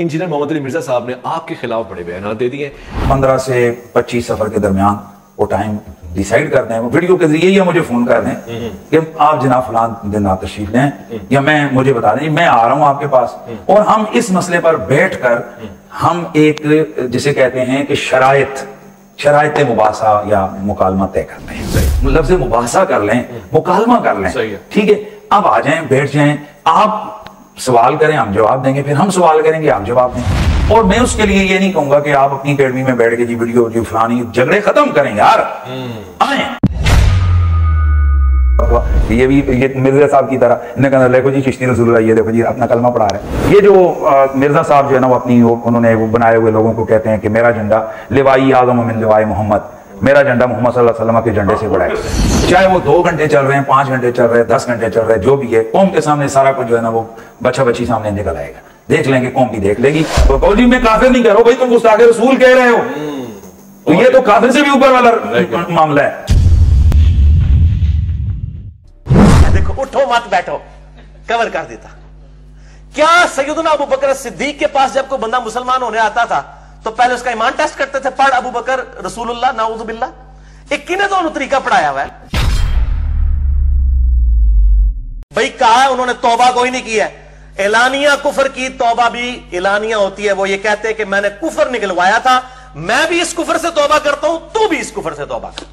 Engineer Mohammad Ali Mirza साहब ने आपके खिलाफ बड़े बयान दे दिए। पंद्रह से पच्चीस सफ़र के दरमियान वो टाइम डिसाइड करते हैं वीडियो के ज़रिए या मुझे फ़ोन कर दें कि आप जनाब फलान दिन आप तशरीफ़ लें या मैं मुझे बता दें मैं आ रहा हूँ आपके पास। और हम इस मसले पर बैठ कर हम एक जिसे कहते हैं कि शराइत शराइत मुबासा या मुकालमा तय करते हैं लफ्ज मुबासा कर लें मुकालमा कर लें। ठीक है? अब आ जाएँ बैठ जाए। आप सवाल करें हम जवाब देंगे फिर हम सवाल करेंगे आप जवाब दें। और मैं उसके लिए ये नहीं कहूँगा कि आप अपनी अकेडमी में बैठ के जी वीडियो जी फलानी झगड़े खत्म करें यार। आए। ये भी ये मिर्ज़ा साहब की तरह इन्हें कहना देखो जी चिश्ती रसूल ये देखो जी अपना कलमा पढ़ा रहे हैं। ये जो मिर्ज़ा साहब जो है ना वो अपनी उन्होंने वो बनाए हुए लोगों को कहते हैं कि मेरा झंडा लिवाई आज़म मिन लिवाई मोहम्मद। मेरा झंडा मोहम्मद सल्लल्लाहु अलैहि वसल्लम के झंडे से बड़ा है चाहे वो दो घंटे चल रहे हैं पाँच घंटे चल रहे हैं दस घंटे चल रहे हैं जो भी है कौम के सामने सारा कुछ जो है ना वो बच्चा बच्ची सामने निकल आएगा। देख लेंगे कौम भी देख लेगी। तो कहो जी मैं काफिर नहीं कह रहा भाई तुम गुस्ताखे रसूल कह रहे हो। तो ये तो काफिर से भी ऊपर वाला मामला है। देखो उठो मत बैठो। कवर कर देता। क्या सैयदना अबू बकर सिद्दीक के पास जब कोई बंदा मुसलमान होने आता था तो पहले उसका ईमान टेस्ट करते थे, पढ़ अबू बकर, रसूलुल्लाह नाउजुबिल्ला एक किने तो उन्होंने तरीका पढ़ाया हुआ भाई, कहा है, उन्होंने तोबा कोई नहीं किया एलानिया कुफर की तोबा भी एलानिया होती है। वो ये कहते हैं कि मैंने कुफर निकलवाया था, मैं भी इस कुफर से तोबा करता हूँ, तू भी इस कुफर से तोबा कर।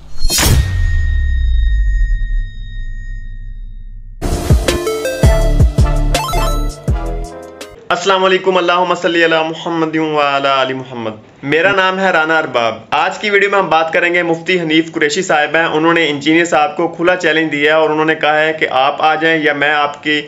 अला मुहम्मद अला मुहम्मद। मेरा नाम है राना अरबाब। आज की वीडियो में हम बात करेंगे मुफ्ती हनीफ कुरैशी साहब हैं। उन्होंने इंजीनियर साहब को खुला चैलेंज दिया है और उन्होंने कहा है कि आप आ जाएँ या मैं आपकी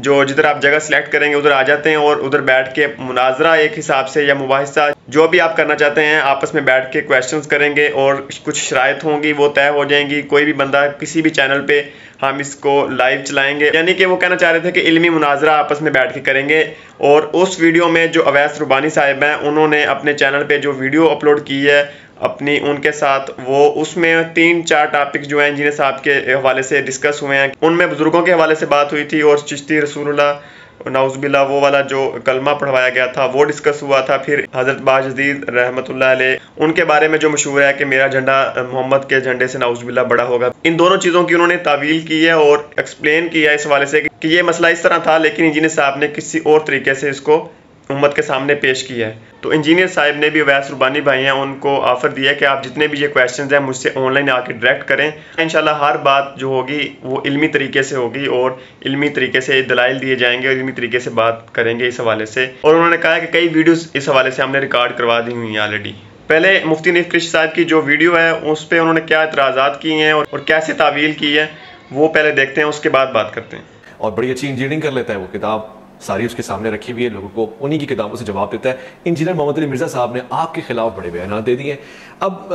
जो जिधर आप जगह सेलेक्ट करेंगे, उधर आ जाते हैं और उधर बैठ के मुनाजरा एक हिसाब से या मुबाहिसा जो भी आप करना चाहते हैं, आपस में बैठ के क्वेश्चंस करेंगे और कुछ शराइत होंगी, वो तय हो जाएँगी। कोई भी बंदा किसी भी चैनल पर हम इसको लाइव चलाएँगे। यानी कि वो कहना चाह रहे थे कि इलमी मुनाजरा आपस में बैठ के करेंगे और उस वीडियो में जो अवैस रुबानी साहिब हैं, उन्होंने अपने चैनल पे जो वीडियो अपलोड की है अपनी, उनके साथ। वो उसमें तीन, चार टॉपिक जो हैं इंजीनियर साहब के हवाले से डिस्कस हुए हैं। उनमें बुज़ुर्गों के हवाले से बात हुई थी और चिश्ती रसूलुल्लाह नाउजबिल्ला वो वाला जो कलमा पढ़वाया गया था, वो डिस्कस हुआ था। फिर हज़रत बाजदीद अलैह, उनके बारे में जो मशहूर है कि मेरा झंडा मोहम्मद के झंडे से नाउजबिल्ला बड़ा होगा। इन दोनों चीज़ों की उन्होंने तावील की है और एक्सप्लेन किया है इस हवाले से कि ये मसला इस तरह था, लेकिन इंजीनियर साहब ने किसी और तरीके से इसको उम्मत के सामने पेश किया है। तो इंजीनियर साहब ने भी वैस रुबानी भाई हैं, उनको ऑफ़र दिया कि आप जितने भी ये क्वेश्चन हैं, मुझसे ऑनलाइन आके डायरेक्ट करें। इंशाल्लाह हर बात जो होगी, वो इल्मी तरीके से होगी और इल्मी तरीके से दलाइल दिए जाएँगे और इल्मी तरीके से बात करेंगे इस हवाले से। और उन्होंने कहा कि कई वीडियोज़ इस हवाले से हमने रिकॉर्ड करवा दी हुई हैं ऑलरेडी पहले मुफ्ती नईफ कृष्ण साहब की जो वीडियो है, उस पर उन्होंने क्या इतराज़ात किए हैं और कैसे तावील की है, वो पहले देखते हैं, उसके बाद बात करते हैं। और बड़ी अच्छी इंजीनियरिंग कर लेता है वो किताब। सारी उसके सामने रखी हुई है, लोगों को उन्हीं की किताबों से जवाब देता है। इंजीनियर मोहम्मद अली मिर्ज़ा साहब ने आपके खिलाफ बड़े बयान दे दिए। अब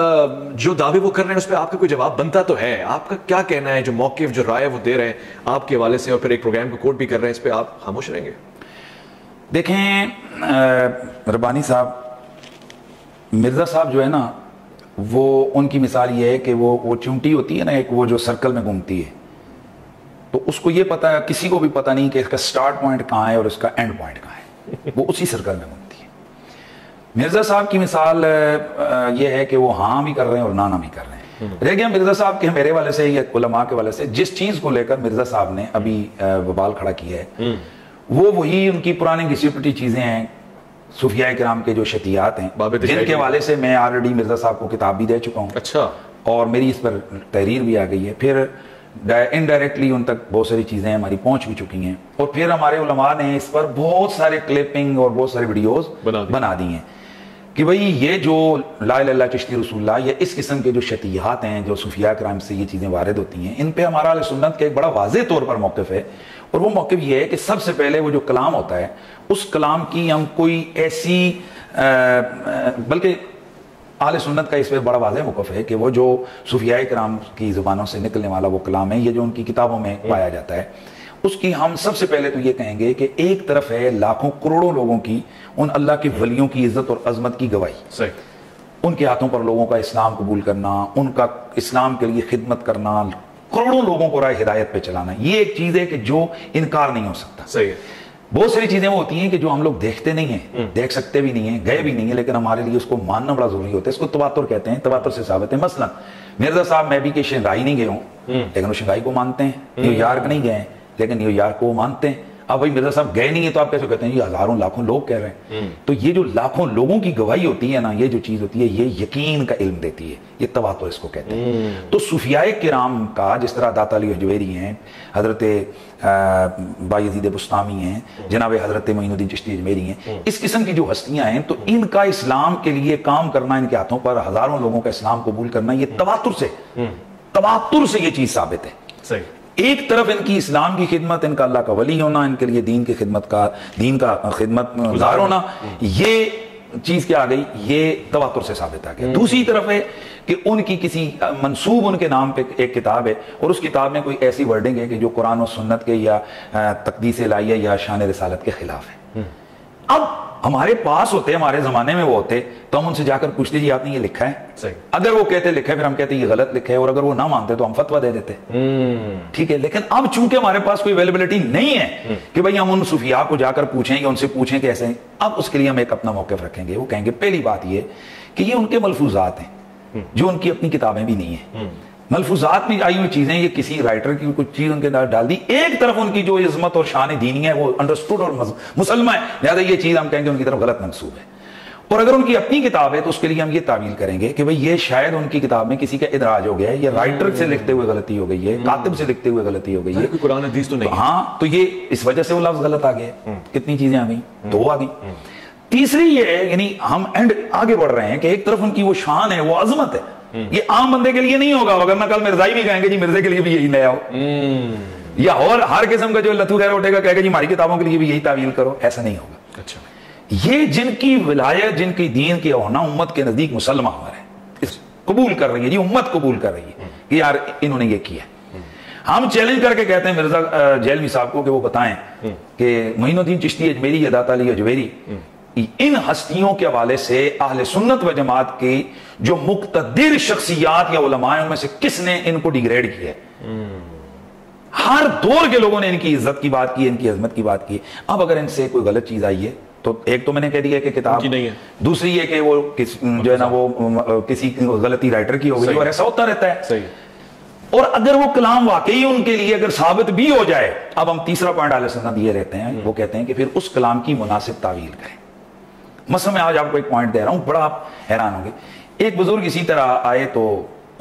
जो दावे वो कर रहे हैं, उस पर आपका कोई जवाब बनता तो है। आपका क्या कहना है? जो मौके, जो राय वो दे रहे हैं, आपके हवाले से और फिर एक प्रोग्राम को कोट भी कर रहे हैं, इस पर आप खामोश रहेंगे? देखें रबानी साहब, मिर्ज़ा साहब जो है ना, वो उनकी मिसाल ये है कि वो वो चिमटी होती है ना, एक वो जो सर्कल में घूमती है। तो उसको ये पता है किसी को भी पता नहीं कि इसका स्टार्ट पॉइंट कहाँ है और इसका एंड पॉइंट कहाँ है। वो उसी सर्कल में घूमती है। मिर्ज़ा साहब की मिसाल ये है कि वो हाँ भी कर रहे हैं और ना ना भी कर रहे हैं। रह गया मिर्ज़ा साहब के मेरे वाले से या उलमा के वाले से जिस चीज़ को लेकर मिर्ज़ा साहब ने अभी बवाल खड़ा किया है वो वही उनकी पुरानी घिसी पिटी चीज़ें हैं सूफिया कराम के जो शतियात हैं। जिनके की। हवाले से मैं ऑलरेडी मिर्ज़ा साहब को किताब भी दे चुका हूँ। अच्छा। और मेरी इस पर तहरीर भी आ गई है। फिर इनडायरेक्टली उन तक बहुत सारी चीज़ें हमारी पहुँच भी चुकी हैं। और फिर हमारे उलमा ने इस पर बहुत सारे क्लिपिंग और बहुत सारे वीडियोस बना दी। बना दी हैं। कि भाई ये जो ला चिश्ती रसूलुल्लाह ये इस किस्म के जो शतियात हैं जो सूफिया कराम से ये चीज़ें वारद होती हैं इन पे हमारा सुन्नत का एक बड़ा वाज तौर पर मौकफ है। और वो मौकफ ये है कि सबसे पहले वो जो कलाम होता है उस कलाम की हम कोई ऐसी बल्कि आल सुन्नत का इस पर बड़ा वाजह मौकफ है कि वो जो सूफिया कराम की ज़ुबानों से निकलने वाला वो कलाम है ये जो उनकी किताबों में पाया जाता है उसकी हम सबसे पहले तो ये कहेंगे कि एक तरफ़ है लाखों करोड़ों लोगों की उन अल्लाह के वलियों की इज़्ज़त और अजमत की गवाही। उनके हाथों पर लोगों का इस्लाम कबूल करना उनका इस्लाम के लिए खिदमत करना करोड़ों लोगों को राय हिदायत पे चलाना ये एक चीज़ है कि जो इनकार नहीं हो सकता। सही है। बहुत सारी चीज़ें वो होती हैं कि जो हम लोग देखते नहीं हैं देख सकते भी नहीं है गए भी नहीं है लेकिन हमारे लिए उसको मानना बड़ा ज़रूरी होता है। इसको तबातुर कहते हैं तबातुर से साबित है। मसलन मिर्ज़ा साहब मैं भी कि शंघाई नहीं गए हूँ लेकिन वो शंघाई को मानते हैं। न्यूयॉर्क नहीं गए लेकिन न्यूयॉर्क को मानते हैं। अब भाई मिर्ज़ा साहब गए नहीं है तो आप कैसे कहते हैं? ये हज़ारों लाखों लोग कह रहे हैं। तो ये जो लाखों लोगों की गवाही होती है ना ये जो चीज़ होती है ये यकीन का इल्म देती है। ये तवातुर इसको कहते हैं। तो सुफियाए किराम का जिस तरह दाता अली हजवेरी हैं हज़रत बाजीद बुस्तामी हैं जनाब हज़रत मोइनुद्दीन चिश्ती अजमेरी हैं इस किस्म की जो हस्तियाँ हैं तो इनका इस्लाम के लिए काम करना इनके हाथों पर हज़ारों लोगों का इस्लाम कबूल करना ये तवातुर से तवातुर से ये चीज़ साबित है। सही। एक तरफ़ इनकी इस्लाम की खिदमत इनका अल्लाह का वली होना इनके लिए दीन की खिदमत का दीन का खिदमत गुजार होना। ये चीज़ क्या आ गई? ये तवातुर से साबित आ गया। दूसरी तरफ़ है कि उनकी किसी मंसूब उनके नाम पे एक किताब है और उस किताब में कोई ऐसी वर्डिंग है कि जो कुरान और सुन्नत के या तकदीस लाइया या शान रसालत के खिलाफ है। अब हमारे पास होते हमारे जमाने में वो होते तो हम उनसे जाकर पूछते जी आपने ये लिखा है? सही। अगर वो कहते लिखा है फिर हम कहते ये गलत लिखा है और अगर वो ना मानते तो हम फतवा दे देते। ठीक है लेकिन अब चूँकि हमारे पास कोई अवेलेबिलिटी नहीं है कि भाई हम उन सुफिया को जाकर पूछें या उनसे पूछें कैसे अब उसके लिए हम एक अपना मौके रखेंगे। वो कहेंगे पहली बात ये कि ये उनके मलफूजात हैं जो उनकी अपनी किताबें भी नहीं है। मलफूजात में आई हुई चीज़ें ये किसी राइटर की कुछ चीज़ उनके अंदर डाल दी। एक तरफ़ उनकी जो इज्मत और शान दीनी है वो अंडरस्टूड और मुसलमान है। लिहाजा ये चीज़ हम कहेंगे उनकी तरफ़ गलत मंसूब है। और अगर उनकी अपनी किताब है तो उसके लिए हम ये तावील करेंगे कि भाई ये शायद उनकी किताब में किसी का इदराज हो गया है ये राइटर से लिखते हुए गलती हो गई है कातिब से लिखते हुए गलती हो गई है। कुरान हदीस तो नहीं हाँ। तो ये इस वजह से वो लफ्ज गलत आ गए कितनी चीज़ें आ गई? दो आ गई। तीसरी ये है यानी हम एंड आगे बढ़ रहे हैं कि एक तरफ़ उनकी वो शान है वो अजमत है। ये आम बंदे के लिए नहीं होगा अगर ना कल मिर्जाई भी कहेंगे जी मिर्जे के लिए भी यही नया हो। या और हर किस्म का जो लथू खैर उठेगा कहेगा जी हमारी किताबों के लिए भी यही तावील करो। ऐसा नहीं होगा। अच्छा। ये जिनकी विलायत जिनकी दीन के होना उम्मत के नज़दीक मुसलमान हो रहे हैं कबूल कर रही है जी उम्मत कबूल कर रही है कि यार इन्होंने ये किया हम चैलेंज करके कहते हैं मिर्ज़ा जैलवी साहब को कि वो बताएँ कि मोइनुद्दीन चिश्ती अजमेरी या दाता अली अजमेरी इन हस्तियों के हवाले से आहले सुन्नत व जमात की जो मुक्तदिर शख्सियात या उनमें से किसने इनको डिग्रेड किया हर दौर के लोगों ने इनकी इज़्ज़त की बात की इनकी अजमत की बात की। अब अगर इनसे कोई गलत चीज़ आई है तो एक तो मैंने कह दिया कि किताब नहीं है। दूसरी है कि वो किस जो है ना वो किसी गलती राइटर की हो गई और ऐसा होता रहता है। सही और अगर वो कलाम वाकई उनके लिए अगर साबित भी हो जाए अब हम तीसरा पॉइंट आले सुन्नत ये रहते हैं वो कहते हैं कि फिर उस कलाम की मुनासिब तावील करें। मसला मैं आज आपको एक पॉइंट दे रहा हूँ बड़ा आप हैरान होंगे। एक बुज़ुर्ग इसी तरह आए तो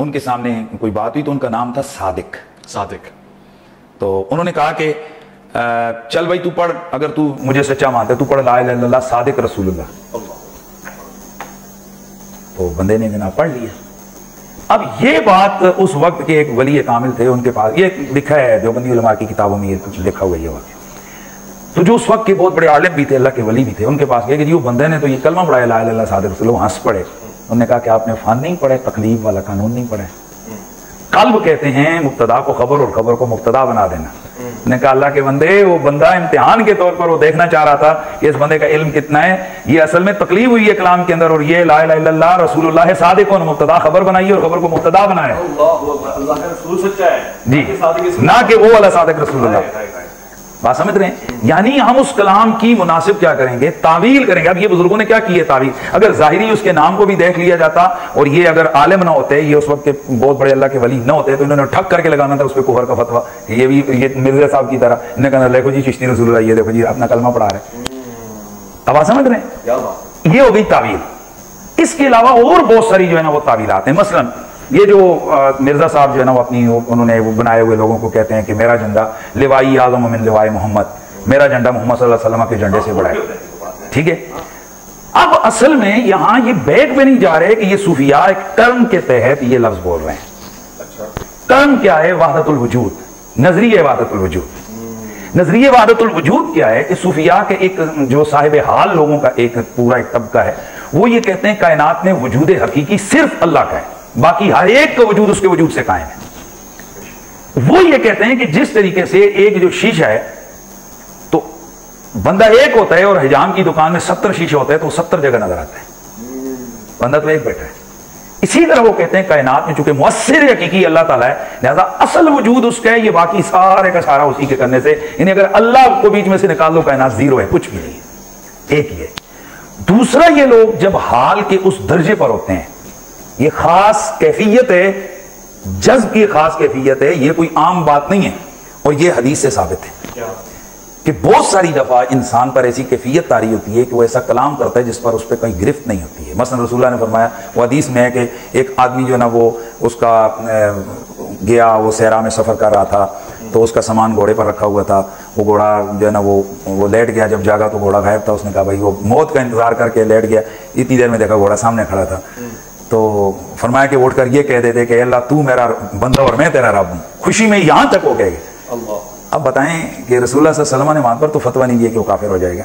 उनके सामने कोई बात हुई तो उनका नाम था सादिक। सादिक। तो उन्होंने कहा कि चल भाई तू पढ़ अगर तू मुझे सच्चा मानते तू पढ़ ला सादिक रसूलुल्लाह। तो बंदे ने जनाब पढ़ लिया। अब ये बात उस वक्त के एक वली कामिल थे उनके पास ये लिखा है जो बंदी उलमा की किताबों में ये कुछ लिखा हुआ ये वाक्य। तो जो उस वक्त के बहुत बड़े आलिम भी थे अल्लाह के वली भी थे उनके पास गए कि जी वो बंदे ने तो ये कलमा पढ़ाया ला इला सादिक रसूल हंस पड़े उन्होंने कहा कि आपने फान नहीं पढ़े तकलीफ़ वाला कानून नहीं पढ़े। कल्ब कहते हैं मुक्तदा को खबर और खबर को मुक्तदा बना देना। ने कहा अल्लाह के बंदे वो बंदा इम्तिहान के तौर पर वो देखना चाह रहा था कि इस बंदे का इल्म कितना है। ये असल में तकलीफ़ हुई है कलाम के अंदर और ये ला रसूल रसूलुल्लाह सादिक मुक्तदा खबर बनाई और खबर को मुक्तदा बनाए जी। ना कि वो वाला सादिक रसूलुल्लाह। बात समझ रहे हैं? यानी हम उस कलाम की मुनासिब क्या करेंगे? तावील करेंगे। अब ये बुज़ुर्गों ने क्या किया तावील? अगर जाहिरी उसके नाम को भी देख लिया जाता और ये अगर आलिम ना होते ये उस वक्त के बहुत बड़े अल्लाह के वली ना होते तो इन्होंने ठक करके लगाना था उस पर कुहर का फतवा। ये भी ये मिर्ज़ा साहब की तरह। इन्हें कहना देखो जी चिश्ती रसूल ये देखो जी अपना कलमा पढ़ा रहे अब आप समझ रहे हैं? ये हो गई तावील। इसके अलावा और बहुत सारी जो है ना वो तावील आते हैं। मसलन ये जो मिर्ज़ा साहब जो है ना, वो अपनी उन्होंने वो बनाए हुए लोगों को कहते हैं कि मेरा झंडा लिवाई आज़म अमिन लिवाई मोहम्मद, मेरा झंडा मोहम्मद वसल्लम के झंडे से बड़ा ठीक है? अब असल में यहाँ ये बैग में नहीं जा रहे कि ये सूफिया एक टर्म के तहत ये लफ्ज बोल रहे हैं। टर्म क्या है? वाहदतुल वजूद। नज़रिए वाहदतुल वजूद। नज़रिए वाहदतुल वजूद क्या है? कि सूफिया के एक, जो साहिब हाल लोगों का एक पूरा एक तबका है, वो ये कहते हैं, कायनात में वजूद हकीकी सिर्फ़ अल्लाह का है। बाकी हर एक का वजूद उसके वजूद से कायम है। वो ये कहते हैं कि जिस तरीके से एक जो शीशा है तो बंदा एक होता है और हिजाम की दुकान में सत्तर शीशे होते हैं तो सत्तर जगह नज़र आता है। बंदा तो एक बैठा है। इसी तरह वो कहते हैं, कायनात में चूँकि मुसर हकीकी अल्लाह ताला है, लिहाजा असल वजूद उसका है, ये बाकी सारे का सारा उसी के करने से, यानी अगर अल्लाह को बीच में से निकाल दो कायनात ज़ीरो है, कुछ भी नहीं है। एक ये। दूसरा ये लोग जब हाल के उस दर्जे पर होते हैं ये खास कैफियत है जज्ब की खास कैफियत है ये कोई आम बात नहीं है और ये हदीस से साबित है। कि बहुत सारी दफ़ा इंसान पर ऐसी कैफियत तारी होती है कि वो ऐसा कलाम करता है जिस पर उस पर कहीं गिरफ्त नहीं होती है। मसन रसूल्ला ने फरमाया वो हदीस में है कि एक आदमी जो है ना वो उसका गया वो सहरा में सफ़र कर रहा था तो उसका सामान घोड़े पर रखा हुआ था। वो घोड़ा जो है ना वो वो लेट गया जब जागा तो घोड़ा गायब था। उसने कहा भाई वो मौत का इंतज़ार करके लेट गया। इतनी देर में देखा घोड़ा सामने खड़ा था। तो फरमाया कि उठ कर ये कह देते कि अल्लाह तू मेरा बंदा और मैं तेरा रब हूँ। खुशी में यहाँ तक हो गए। अब बताएँ कि रसूल सलमा ने वहाँ पर तो फतवा नहीं दिया कि वो काफिर हो जाएगा।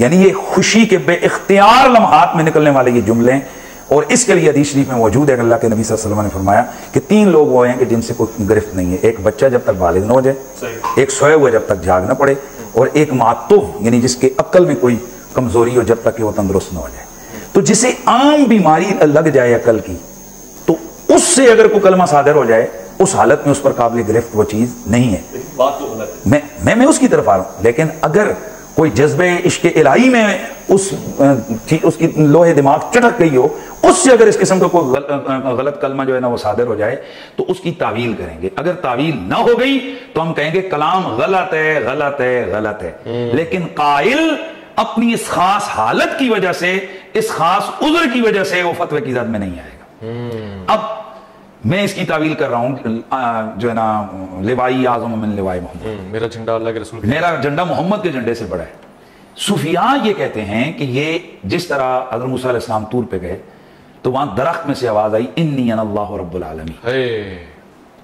यानी ये खुशी के बे इख्तियार लम्हात में निकलने वाले ये जुमले और इसके लिए हदीस शरीफ में मौजूद है अल्लाह के नबी वसल्लम ने फरमाया कि तीन लोग वो हैं कि जिनसे कोई गिरफ्त नहीं है। एक बच्चा जब तक बालिग न हो जाए एक सोए हुए जब तक जाग ना पड़े और एक मातुफ यानी जिसके अक्ल में कोई कमज़ोरी हो जब तक कि वो तंदुरुस्त न हो जाए। तो जिसे आम बीमारी लग जाए अकल की तो उससे अगर कोई कलमा सादर हो जाए उस हालत में उस पर काबिल गिरफ्त वो चीज़ नहीं है। बात तो गलत है। मैं मैं मैं उसकी तरफ़ आ रहा हूँ। लेकिन अगर कोई जज्बे इश्क इलाही में उस उसकी लोहे दिमाग चटक गई हो उससे अगर इस किस्म का कोई गल, गलत कलमा जो है ना वो सादर हो जाए तो उसकी तावील करेंगे। अगर तावील ना हो गई तो हम कहेंगे कलाम गलत है गलत है गलत है। लेकिन कायल अपनी इस खास हालत की वजह से इस खास उज्र की वजह से वो फतवे की जद में नहीं आएगा। अब मैं इसकी तावील कर रहा हूँ जो है ना लिवाई आज़म लिवाई मोहम्मद। हम्म, मेरा झंडा अल्लाह के रसूल मेरा झंडा मोहम्मद के झंडे से बड़ा है। सुफिया ये कहते हैं कि ये जिस तरह हज़रत मूसा तूर पे गए तो वहाँ दरख्त में से आवाज़ आई इन्नी अल्लाह रब्बुल आलमीन। है।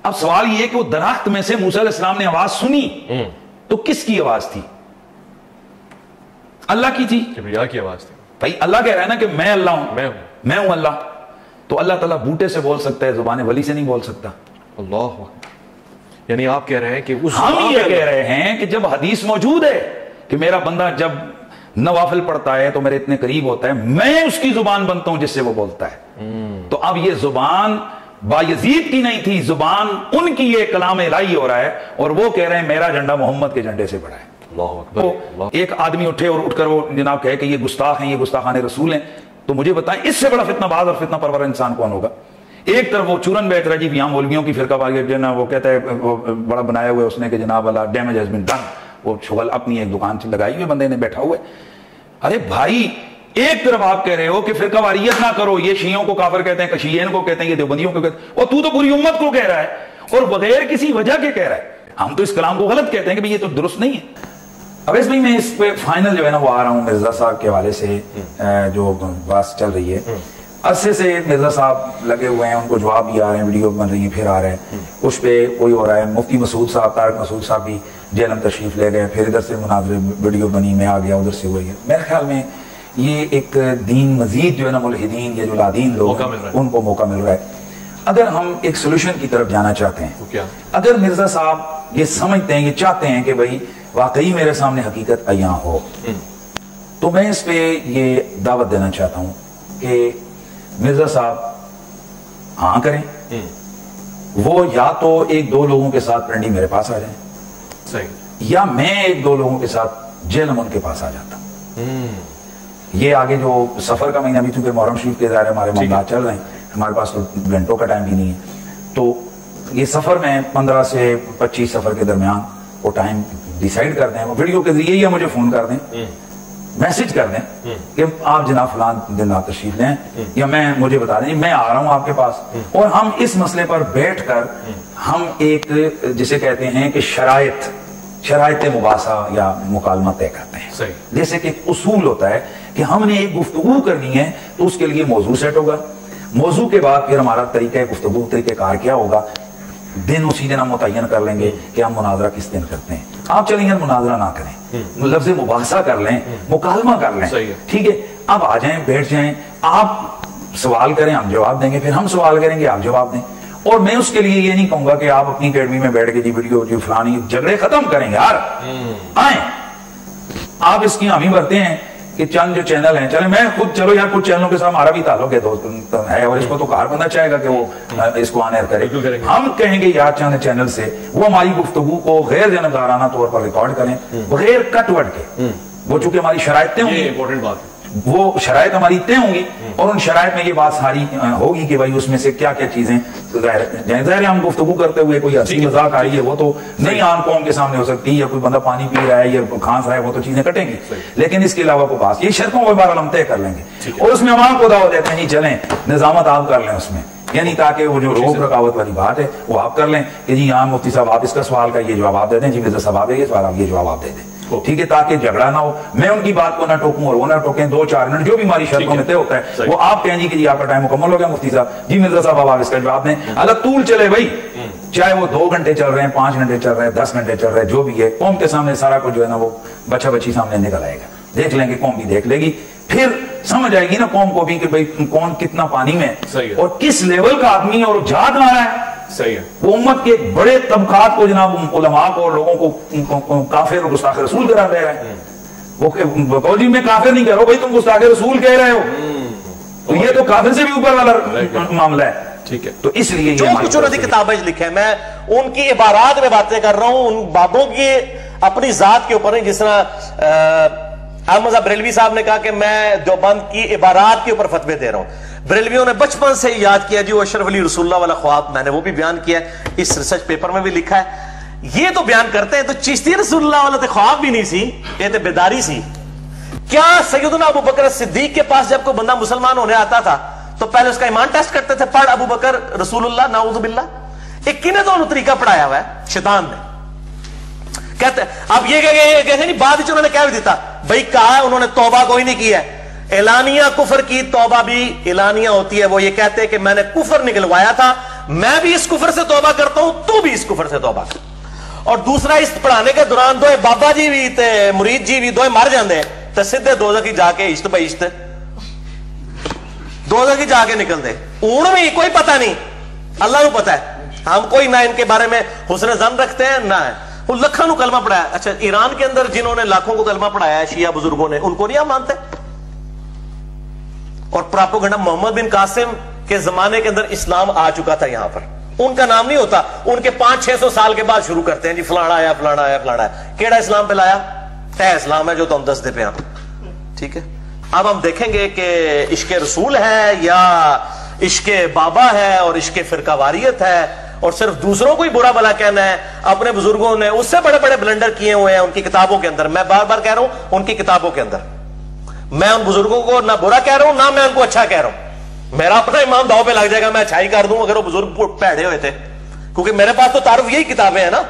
अब सवाल ये कि वो दरख्त में से मूसा ने आवाज़ सुनी तो किसकी आवाज़ थी? अल्लाह की थी। की आवाज़ थी। भाई अल्लाह कह रहा है ना कि मैं अल्लाह हूँ। मैं हूँ। मैं हूँ अल्लाह। तो अल्लाह ताला बूटे से बोल सकता है ज़ुबान वली से नहीं बोल सकता। अल्लाह यानी आप कह रहे हैं कि उस हम ये कह रहे हैं कि जब हदीस मौजूद है कि मेरा बंदा जब नवाफिल पढ़ता है तो मेरे इतने करीब होता है मैं उसकी ज़ुबान बनता हूँ जिससे वो बोलता है। तो अब ये ज़ुबान बायजीद की नहीं थी ज़ुबान उनकी ये कलाम इलाही हो रहा है और वो कह रहे हैं मेरा झंडा मोहम्मद के झंडे से बड़ा है। तो एक आदमी उठे और उठकर वो जनाब कहे कि ये गुस्ताख हैं, ये गुस्ताखान रसूल हैं। तो मुझे बताएँ, इससे बड़ा फितनाबाज और फितना परवर इंसान कौन होगा? एक तरफ़ वो चूरन बैठ रहा जी यहाँ मौलवियों की फिरका बागी जो ना वो कहता है, वो बड़ा बनाया हुआ है उसने कि जनाब अल्लाह डैमेज हैज़ बीन डन वो शुगल अपनी एक दुकान से लगाई हुई बंदे ने बैठा हुआ है। अरे भाई, एक तरफ़ आप कह रहे हो कि फिरका वारियत ना करो, ये शियों को काफर कहते हैं कशीन को कहते हैं, ये देवबंदियों को कहते हैं। और तू तो पूरी उम्मत को कह रहा है और बगैर किसी वजह के कह रहा है। हम तो इस कलाम को गलत कहते हैं कि भाई ये तो दुरुस्त नहीं है। अवैस भाई मैं इस पे फाइनल जो है ना वो आ रहा हूँ मिर्ज़ा साहब के हवाले से जो बात चल रही है। अरसे से मिर्ज़ा साहब लगे हुए हैं उनको जवाब भी आ रहे हैं वीडियो बन रही है फिर आ रहे हैं। उस पे कोई हो रहा है मुफ्ती मसूद साहब तारक मसूद साहब भी जेलम तशरीफ़ ले गए फिर इधर से मुनाजरे वीडियो बनी मैं आ गया उधर से हुई है। मेरे ख्याल में ये एक दीन मजीद जो है ना मुलहिदीन या जो लादीन लोग। उनको मौका मिल रहा है। अगर हम एक सोल्यूशन की तरफ़ जाना चाहते हैं तो क्या? अगर मिर्ज़ा साहब ये समझते हैं ये चाहते हैं कि भाई वाकई मेरे सामने हकीकत अया हो। तो मैं इस पे ये दावत देना चाहता हूँ कि मिर्ज़ा साहब हाँ करें। वो या तो एक दो लोगों के साथ पिंडी मेरे पास आ जाए या मैं एक दो लोगों के साथ जेलम उनके पास आ जाता। ये आगे जो सफ़र का महीना भी चूँकि मोहरम शरीफ के दायरे हमारे मामला चल रहे हैं हमारे पास तो घंटों का टाइम भी नहीं है। तो ये सफ़र में पंद्रह से पच्चीस सफ़र के दरमियान वो टाइम डिसाइड कर दें वो वीडियो के ज़रिए या मुझे फ़ोन कर दें। मैसेज कर दें कि आप जनाब फलान दिन आप तशरीफ़ लें या मैं मुझे बता दें मैं आ रहा हूँ आपके पास। और हम इस मसले पर बैठकर हम एक जिसे कहते हैं कि शराइत शराइत मुबासा या मुकालमा तय करते हैं। जैसे कि उसूल होता है कि हमने एक गुफ्तगू करनी है तो उसके लिए मौजू सेट होगा। मौजू के बाद फिर हमारा तरीका गुफ्तगू तरीके कार क्या होगा? दिन उसी दिन हम मुतन कर लेंगे कि हम मुनाजरा किस दिन करते हैं। आप चलेंगे मुनाजरा ना करें। लफ्ज मुबासा कर लें मुकालमा कर लें। ठीक है अब आ जाए बैठ जाए। आप सवाल करें हम जवाब देंगे फिर हम सवाल करेंगे आप जवाब दें। और मैं उसके लिए ये नहीं कहूँगा कि आप अपनी अकेडमी में बैठ के जी वीडियो जी फलानी झगड़े खत्म करें यार। आए। आप इसकी हामी भरते हैं। कि चंद जो चैनल हैं चले मैं खुद चलो यार कुछ चैनलों के साथ हमारा भी ताल्लुक है दोस्त तो है और इसको तो कार बंदा चाहेगा कि वो इसको आने करे। हम कहेंगे यार चंद चैनल से वो हमारी गुफ्तगु को गैर जनकाराना तौर पर रिकॉर्ड करें बगैर कटवट के। वो चूँकि हमारी शरायतें होंगी। इंपॉर्टेंट बात है। वो शराय हमारी तय होंगी और उन शराय में ये बात सारी होगी कि भाई उसमें से क्या क्या चीज़ें ज़ाहिर है ज़ाहिर हम गुफ्तगू करते हुए कोई हँसी मज़ाक आ रही है वो तो नहीं आम कौम के सामने हो सकती या कोई बंदा पानी पी रहा है या खांस रहा है वो तो चीज़ें कटेंगी। लेकिन इसके अलावा कोई बात ये शर्तों को बार हम तय कर लेंगे। और उसमें हम आपको दावा देते हैं जी चलें निजामत आप कर लें उसमें। यानी ताकि वो जो रोक रकावत वाली बात है वो आप कर लें कि जी हाँ मुफ्ती साहब आप इसका सवाल का ये जवाब आप दे दें जी मिर्ज़ा साहब आप ये सवाल आप ये जवाब आप दे दें। ठीक है ताकि झगड़ा ना हो। मैं उनकी बात को ना टोकूं और वो ना टोकें। दो चार मिनट जो भी हमारी शर्तों में तय होता है वो आप कहें जी कि जी आपका टाइम मुकम्मल हो गया मुफ्ती साहब। जी मिर्ज़ा साहब आप इसका जवाब दें। अगर तूल चले भाई चाहे वो दो घंटे चल रहे हैं पाँच घंटे चल रहे हैं दस घंटे चल रहे हैं जो भी है कौम के सामने सारा कुछ जो है ना वो बच्चा बच्ची सामने निकल आएगा। देख लेंगे कौम भी देख लेगी। फिर समझ आएगी ना कौम को भी कि भाई कौन कितना पानी में और किस लेवल का आदमी है और जा कहाँ रहा है। सही है। उम्मत के बड़े तबकात को जनाब उलमा को और लोगों को, काफिर और गुस्ताख रसूल करार दे रहे हैं। वो वो मैं काफिर नहीं कह रहा हूँ, भाई तुम गुस्ताख रसूल कह रहे हो। तो ये तो काफिर से भी ऊपर वाला मामला है। ठीक है। तो इसलिए जो कुछ उन्होंने किताबें लिखे मैं उनकी इबारात में बातें कर रहा हूँ उन बाबों की अपनी जात के ऊपर जिस तरह अहमद साहब बरेलवी साहब ने कहा कि मैं देवबंद की इबारात के ऊपर फतवे दे रहा हूँ। बरेलवियों ने बचपन से ही याद किया, जी, वो अशरफ अली रसुल्ला वाला ख्वाब, मैंने वो भी बयान किया है, इस रिसर्च पेपर में भी लिखा है। ये तो बयान करते हैं तो चिश्ती रसुल्ला वाला तो ख्वाब भी नहीं सी, ये तो बेदारी सी। क्या सैयदना अबू बकर सिद्दीक के पास जब कोई बंदा मुसलमान होने आता था तो पहले उसका ईमान टेस्ट करते थे, पढ़ अबू बकर रसूलुल्लाह नाउजुबिल्ला एक किने तो तरीका पढ़ाया हुआ है? शैतान ने। कहते, अब ये कह कहते नहीं, बाद उन्होंने क्या भी दिया भाई कहा उन्होंने तौबा कोई नहीं किया है। एलानिया कुफर की तोबा भी एलानिया होती है। वो ये कहते हैं कि मैंने कुफर निकलवाया था, मैं भी इस कुफर से तोबा करता हूँ, तू भी इस कुफर से तोबा कर। और दूसरा, इस पढ़ाने के दौरान दो बाबा जी भी ते मुरीद जी भी दो मर जाते हैं तो सीधे दो की जाके इश्त भाई इश्त। दो की जाके निकलते हूँ। भी कोई पता नहीं, अल्लाह को पता है। हम कोई ना इनके बारे में हुसन जन रखते हैं, ना है। लखों कलमा पढ़ाया। अच्छा ईरान के अंदर जिन्होंने लाखों को कलमा पढ़ाया शिया बुज़ुर्गों ने, उनको नहीं हम मानते? और प्रापोगंडा मोहम्मद बिन कासिम के जमाने के अंदर इस्लाम आ चुका था यहाँ पर। उनका नाम नहीं होता, उनके पाँच छह सौ साल के बाद शुरू करते हैं, जी, फलाना आया फलाना आया फलाना आया। केड़ा इस्लाम पे लाया? तय इस्लाम है जो तुम दस दे पे आप। ठीक है? अब हम देखेंगे कि इश्क रसूल है या इश्क बाबा है और इश्क फिरकावारियत है। और सिर्फ़ दूसरों को ही बुरा भला कहना है, अपने बुज़ुर्गों ने उससे बड़े बड़े ब्लंडर किए हुए हैं उनकी किताबों के अंदर। मैं बार बार कह रहा हूँ, उनकी किताबों के अंदर। मैं उन बुज़ुर्गों को ना बुरा कह रहा हूँ, ना मैं उनको अच्छा कह रहा हूँ। मेरा अपना ईमान दाव पे लग जाएगा, मैं अच्छाई कर दूँ अगर वो बुज़ुर्ग पैड़े हुए थे। क्योंकि मेरे पास तो तारुफ यही किताबें हैं ना।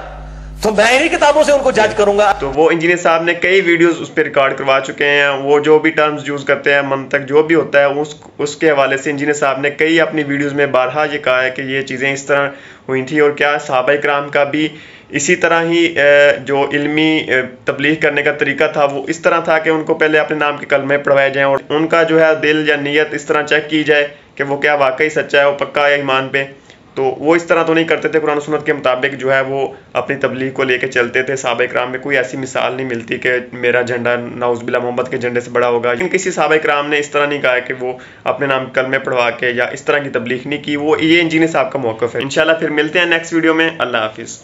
तो मैं इन्हीं किताबों से उनको जज करूँगा। तो वो इंजीनियर साहब ने कई वीडियोस उस पर रिकॉर्ड करवा चुके हैं। वो जो भी टर्म्स यूज़ करते हैं मंतक जो भी होता है, उस उसके हवाले से इंजीनियर साहब ने कई अपनी वीडियोस में बारहा ये कहा है कि ये चीज़ें इस तरह हुई थी और क्या सहाबा कराम का भी इसी तरह ही जो इल्मी तबलीग करने का तरीका था, वो इस तरह था कि उनको पहले अपने नाम के कलमे पढ़वाए जाएँ और उनका जो है दिल या नीयत इस तरह चेक की जाए कि वो क्या वाकई सच्चा है, वो पक्का है ईमान पे। तो वो इस तरह तो नहीं करते थे, कुरान सुन्नत के मुताबिक जो है वो अपनी तबलीग को लेके चलते थे। साहब कराम में कोई ऐसी मिसाल नहीं मिलती कि मेरा झंडा नाउजबिल्ला मोहम्मद के झंडे से बड़ा होगा। लेकिन किसी साहब कराम ने इस तरह नहीं कहा कि वो अपने नाम कलमे पढ़वा के या इस तरह की तबलीग नहीं की। वो ये इंजीनियर साहब का मौकफ है। इंशाल्लाह फिर मिलते हैं नेक्स्ट वीडियो में। अल्लाह हाफिज़।